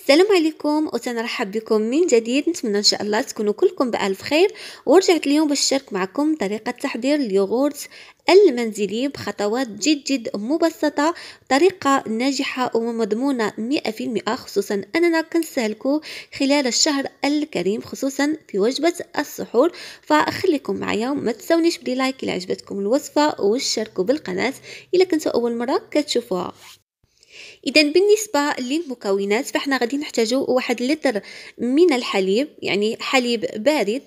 السلام عليكم وتنرحب بكم من جديد. نتمنى إن شاء الله تكونوا كلكم بألف خير. ورجعت اليوم باش نشارك معكم طريقة تحضير اليوغورت المنزلي بخطوات جد جد مبسطة. طريقة ناجحة ومضمونة مئة في المئة خصوصا أننا كنسهلكو خلال الشهر الكريم خصوصا في وجبة السحور. فخليكم معايا ما تنسونيش ب dé like إلا عجبتكم الوصفة واشتركوا بالقناة إلا كنتوا أول مرة كتشوفوها. إذا بالنسبة للمكونات فإحنا غادي نحتاجو واحد لتر من الحليب يعني حليب بارد.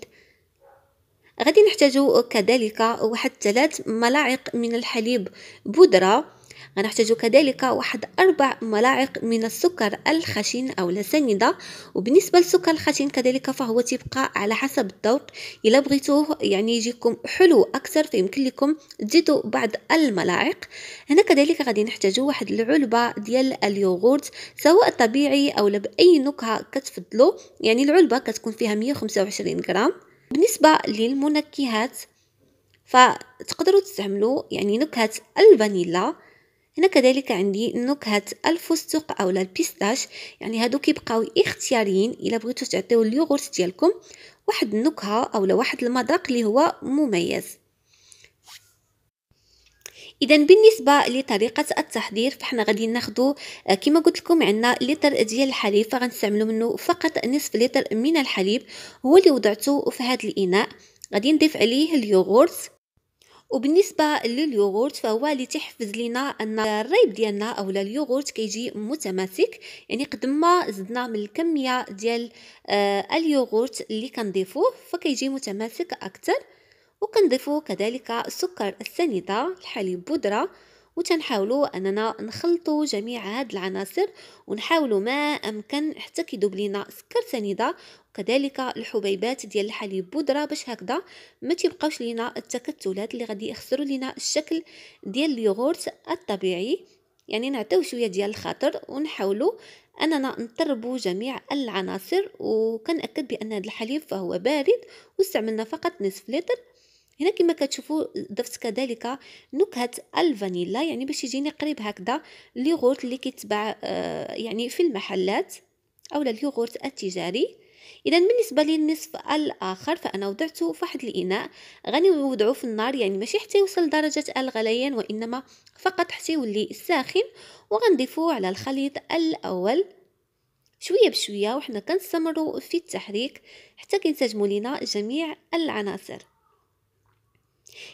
غادي نحتاجو كذلك واحد ثلاث ملاعق من الحليب بودرة. غنحتاجو كذلك واحد أربع ملاعق من السكر الخشن أو السنيدة وبالنسبة للسكر الخشن كذلك فهو تبقى على حسب الذوق. إلا بغيتوه يعني يجيكم حلو أكثر فيمكن لكم تزيدوا بعض الملاعق. هنا كذلك غادي نحتاجو واحد العلبة ديال اليوغورت سواء طبيعي أو بأي نكهة كتفضلوا يعني العلبة كتكون فيها 125 غرام. بالنسبة للمنكهات فتقدروا تستعملوا يعني نكهة الفانيلا. هنا كذلك عندي نكهة الفستق أو ال pistache. يعني هادو كيبقاو اختياريين إلا بغيتو تعطيو اليوغورت ديالكم واحد النكهة أو واحد المذاق اللي هو مميز. إذا بالنسبة لطريقة التحضير فاحنا غادي ناخذ آه، كما قلت لكم عندنا لتر ديال الحليب فغنستعملوا منه فقط نصف لتر من الحليب هو اللي وضعته في هذا الإناء. غادي نضيف عليه اليوغورت. وبالنسبة لليوغورت فهو اللي تحفز لنا أن الريب ديالنا أو اليوغورت كيجي متماسك. يعني قد ما زدنا من الكمية ديال آه اليوغورت اللي كنضيفوه فكيجي متماسك أكثر وكنضيفو كذلك السكر السنيدة الحليب بودرة وتنحاولوا أننا نخلطوا جميع هاد العناصر ونحاولوا ما أمكن حتى كيذوب لينا سكر سنيدة. وكذلك الحبيبات ديال الحليب بودرة باش هكذا ما تيبقاوش لينا التكتلات اللي غادي يخسروا لينا الشكل ديال اليوغورت الطبيعي. يعني نعطيو شوية ديال الخاطر ونحاولوا أننا نطربوا جميع العناصر. وكنأكد بأن هذا الحليب فهو بارد واستعملنا فقط نصف لتر. هنا كما كتشوفوا ضفت كذلك نكهة الفانيلا يعني باش يجيني قريب هكذا اليوغورت اللي كيتباع آه يعني في المحلات أو اليوغورت التجاري. إذا بالنسبة للنصف الآخر فأنا وضعته في واحد الإناء غادي نوضعه في النار يعني ماشي حتى يوصل لدرجه الغليان وإنما فقط حتى يولي ساخن. وغنضيفوه على الخليط الأول شوية بشوية وحنا كنستمروا في التحريك حتى كينسجموا لنا جميع العناصر.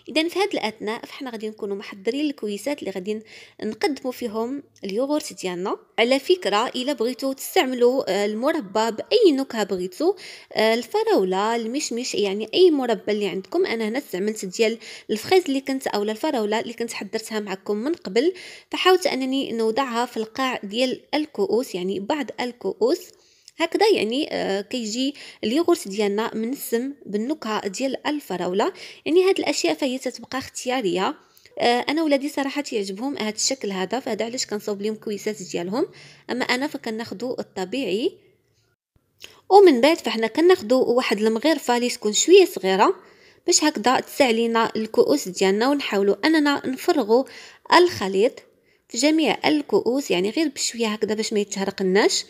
إذا في هذه الأثناء فاحنا غادي نكونوا محضرين الكويسات اللي غادي نقدموا فيهم اليوغورت ديالنا. على فكرة إلا بغيتوا تستعملوا آه، المربى بأي نكهة بغيتوا آه، الفراولة المشمش يعني أي مربى اللي عندكم. أنا هنا استعملت ديال الفخيز اللي كنت أو الفراولة اللي كنت حضرتها معكم من قبل. فحاولت أنني نوضعها في القاع ديال الكؤوس يعني بعض الكؤوس. هكذا يعني آه كيجي اليوغورت ديالنا منسم بالنكهة ديال الفراوله يعني هاد الأشياء فهي تتبقى اختيارية. آه أنا ولادي صراحة تيعجبهم هذا الشكل هذا فهذا علاش كنصوب لهم كويسات ديالهم. أما أنا فكناخذوا الطبيعي. ومن بعد فحنا كناخذوا واحد المغرفة اللي تكون شوية صغيرة باش هكذا تسع لينا الكؤوس ديالنا ونحاولوا أننا نفرغوا الخليط في جميع الكؤوس يعني غير بشوية هكذا باش ما يتهرقناش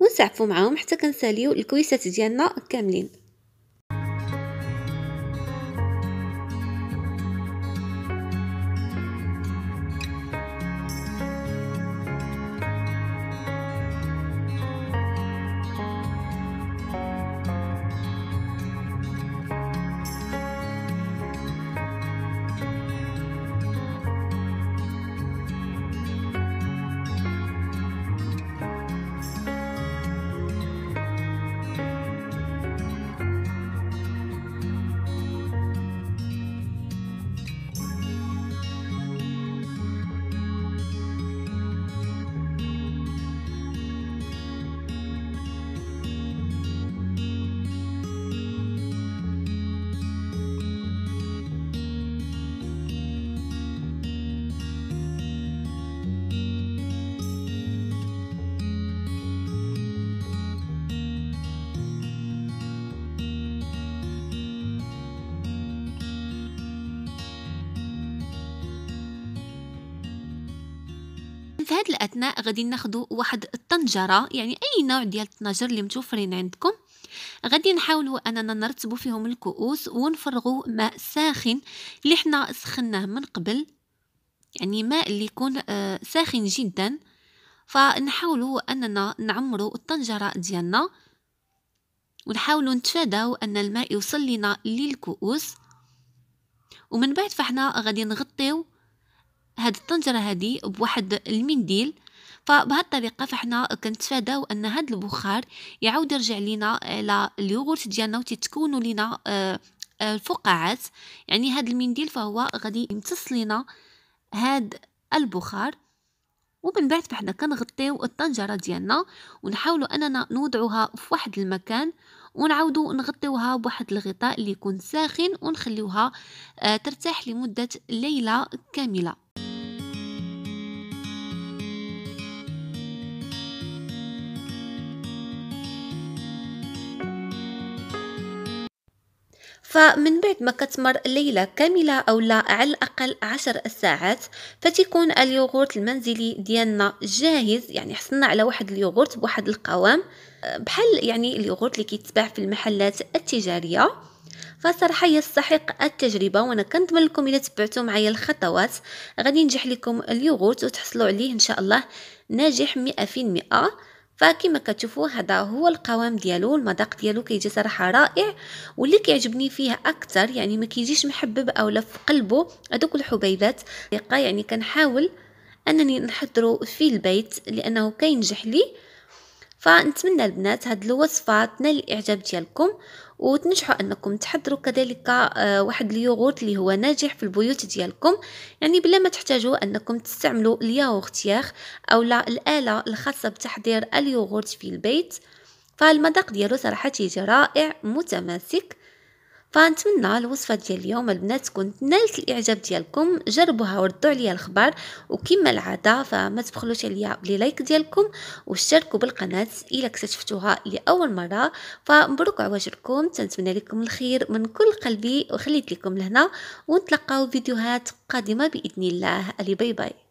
ونسعفوا معاهم حتى كنساليو الكويسات ديالنا كاملين. في هذا الأثناء غادي ناخذ واحد الطنجرة يعني أي نوع ديال الطناجر اللي متوفرين عندكم. غادي نحاولوا أننا نرتبوا فيهم الكؤوس ونفرغوا ماء ساخن اللي حنا سخناه من قبل يعني ماء اللي يكون آه ساخن جدا. فنحاولوا أننا نعمروا الطنجرة ديالنا ونحاولوا نتفاداو أن الماء يوصل لنا للكؤوس. ومن بعد فاحنا غادي نغطيو هاد الطنجرة هادي بواحد المنديل فبهذه الطريقة فإحنا كنتفاداو أن هاد البخار يعاود يرجع لينا على اليوغورت ديالنا وتتكونوا لينا آه، آه، الفقاعات. يعني هاد المنديل فهو غادي يمتص لينا هاد البخار. ومن بعد فحنا كنغطيو الطنجرة ديالنا ونحاولوا أننا نوضعوها في واحد المكان ونعاودو نغطيوها بواحد الغطاء اللي يكون ساخن ونخليوها آه، ترتاح لمدة ليلة كاملة. فمن بعد ما كتمر ليلة كاملة أو لا على الأقل عشر ساعات فتكون اليوغورت المنزلي ديالنا جاهز. يعني حصلنا على واحد اليوغورت بواحد القوام بحال يعني اليوغورت اللي كيتباع في المحلات التجارية. فصراحة يستحق التجربة وأنا كنتمنى لكم اذا تبعتوا معايا الخطوات. غادي ينجح لكم اليوغورت وتحصلوا عليه إن شاء الله ناجح مئة في المئة. فكما كتشوفوا هذا هو القوام ديالو المذاق ديالو كيجي صراحة رائع. واللي كيعجبني فيه أكثر يعني ما كيجيش محبب اولا في قلبه هذوك الحبيبات. يعني كنحاول أنني نحضره في البيت لأنه كينجح لي. فنتمنى البنات هاد الوصفة تنال الإعجاب ديالكم وتنجحوا أنكم تحضروا كذلك آه، واحد اليوغورت اللي هو ناجح في البيوت ديالكم. يعني بلا ما تحتاجوا أنكم تستعملوا ال yaourtière أو لا الآلة الخاصة بتحضير اليوغورت في البيت. فالمذاق ديالو صراحة تيجي رائع متماسك. فنتمنى الوصفة ديال اليوم البنات تكون نالت الإعجاب ديالكم جربوها وردوا عليا الخبر وكما العادة فما تبخلوش عليا ب like ديالكم واشتركوا بالقناة إلا اكتشفتوها لأول مرة. فمبروك عواشركم تنتمنى لكم الخير من كل قلبي وخليت لكم لهنا ونتلقاو فيديوهات قادمة بإذن الله. علي bye bye.